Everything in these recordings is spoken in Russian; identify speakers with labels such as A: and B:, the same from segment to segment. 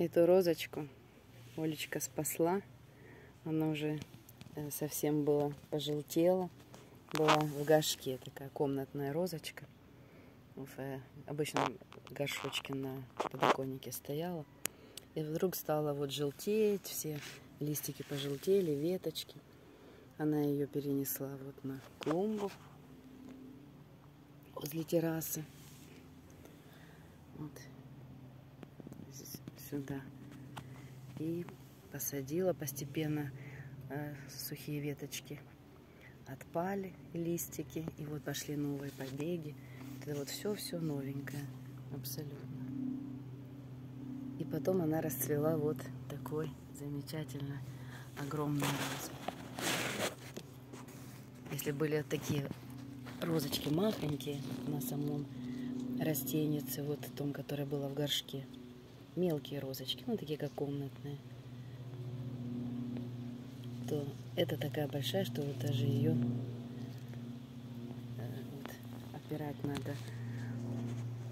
A: Эту розочку Олечка спасла. Она уже э, совсем была пожелтела. Была в горшке такая комнатная розочка. В э, обычном горшочке на подоконнике стояла. И вдруг стала вот желтеть, все листики пожелтели, веточки. Она ее перенесла вот на клумбу возле террасы. Вот сюда. И посадила постепенно э, сухие веточки. Отпали листики. И вот пошли новые побеги. Это вот все-все новенькое. Абсолютно. И потом она расцвела вот такой замечательно огромной розой. Если были такие розочки махонькие на самом растенице, вот том, которое было в горшке, мелкие розочки, ну такие как комнатные, то это такая большая, что вот даже ее э, вот, опирать надо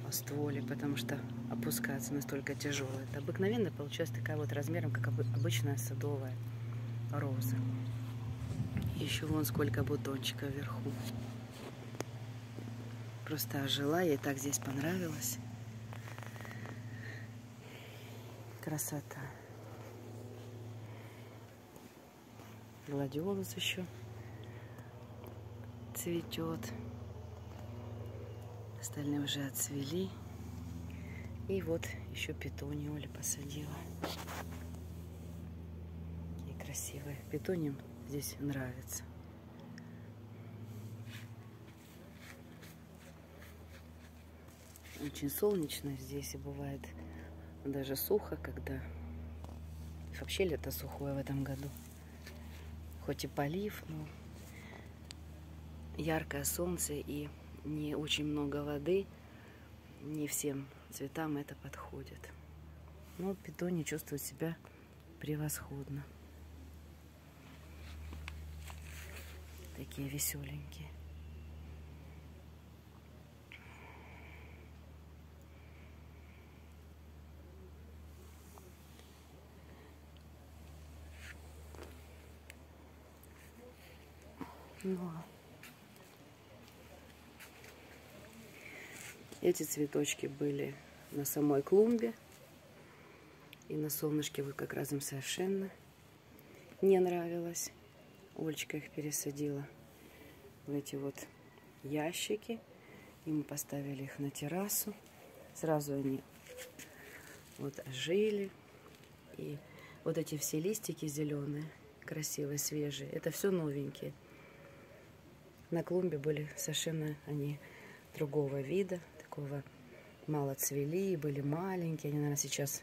A: по стволе, потому что опускаться настолько тяжелая. Это обыкновенно получается такая вот размером, как обычная садовая роза. Еще вон сколько бутончиков вверху. Просто ожила, ей так здесь понравилось. Красота. Гладиолус еще цветет. Остальные уже отцвели. И вот еще Оля посадила. Какие красивые. Петуниям здесь нравится. Очень солнечно здесь и бывает даже сухо, когда вообще лето сухое в этом году. Хоть и полив, но яркое солнце и не очень много воды. Не всем цветам это подходит. Но питони чувствует себя превосходно. Такие веселенькие. Ну, эти цветочки были на самой клумбе. И на солнышке вот как раз им совершенно не нравилось. Олечка их пересадила в эти вот ящики. И мы поставили их на террасу. Сразу они вот ожили. И вот эти все листики зеленые, красивые, свежие, это все новенькие на клумбе были совершенно они другого вида, такого мало цвели, были маленькие. Они, наверное, сейчас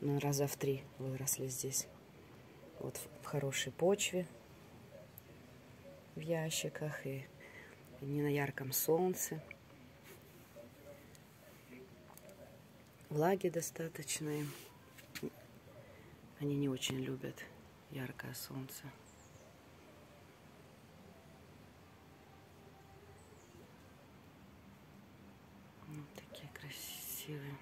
A: ну, раза в три выросли здесь. Вот в хорошей почве, в ящиках и не на ярком солнце. Влаги достаточно Они не очень любят яркое солнце. Красивые.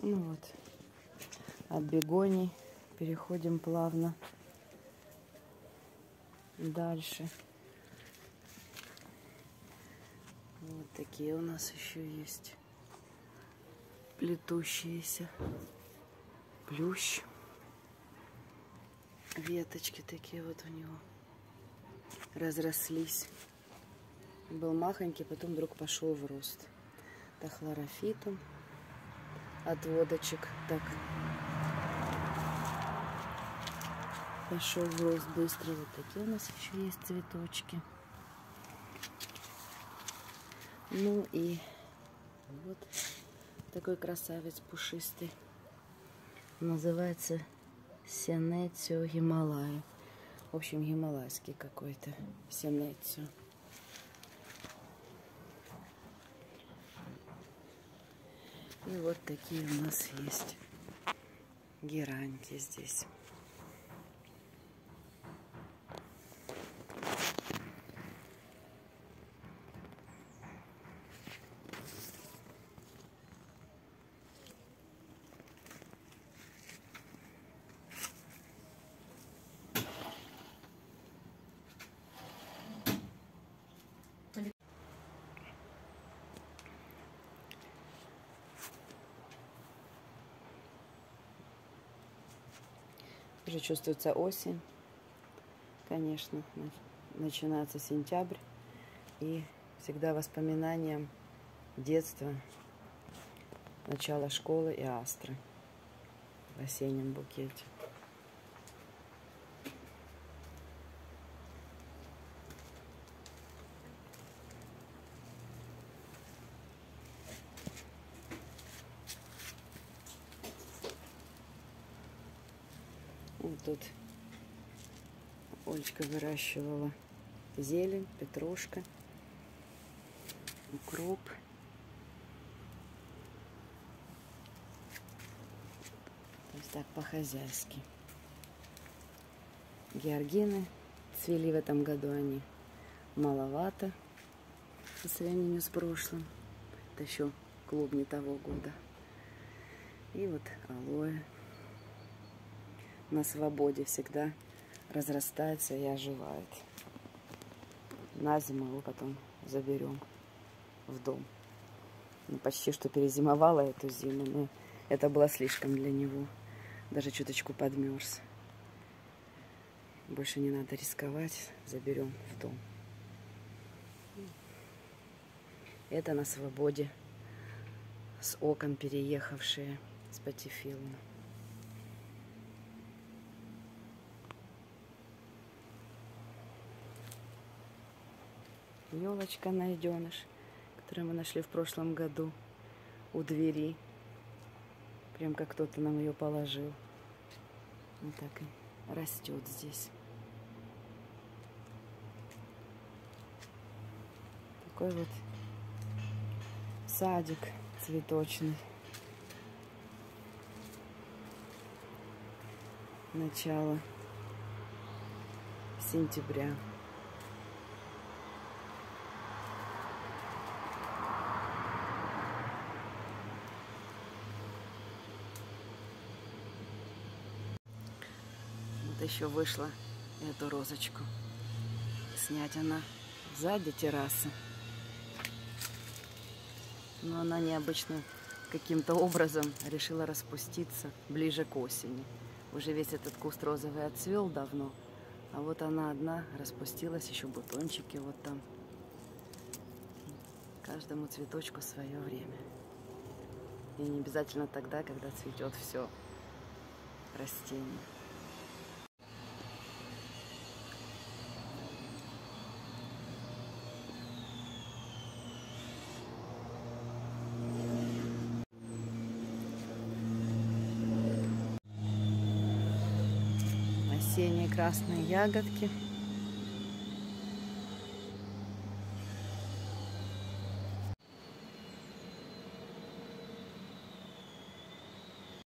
A: Ну вот, от бегоний переходим плавно дальше. Вот такие у нас еще есть плетущиеся плющ. Веточки такие вот у него разрослись. Был махонький, потом вдруг пошел в рост. Это хлорофитум отводочек. Так. Пошел в рост быстро. Вот такие у нас еще есть цветочки. Ну и вот Такой красавец пушистый. Называется Сенецио Гималая. В общем, гималайский какой-то. Сенецио. И вот такие у нас есть гераньки здесь. Уже чувствуется осень, конечно, начинается сентябрь. И всегда воспоминанием детства, начала школы и астры в осеннем букете. Вот тут Олечка выращивала зелень, петрушка, укроп. То есть так по-хозяйски. Георгины цвели в этом году они маловато по сравнению с прошлым. Это еще клубни того года. И вот алоэ на свободе всегда разрастается и оживает. На зиму его потом заберем в дом. Ну, почти что перезимовала эту зиму, но это было слишком для него. Даже чуточку подмерз. Больше не надо рисковать, заберем в дом. Это на свободе с окон переехавшие с патифилом. Елочка найденыш, которую мы нашли в прошлом году у двери. Прям как кто-то нам ее положил. Вот так и растет здесь. Такой вот садик цветочный. Начало сентября. Вот еще вышла эту розочку. Снять она сзади террасы. Но она необычно каким-то образом решила распуститься ближе к осени. Уже весь этот куст розовый отцвел давно. А вот она одна распустилась, еще бутончики вот там. Каждому цветочку свое время. И не обязательно тогда, когда цветет все растение. Осенние красные ягодки.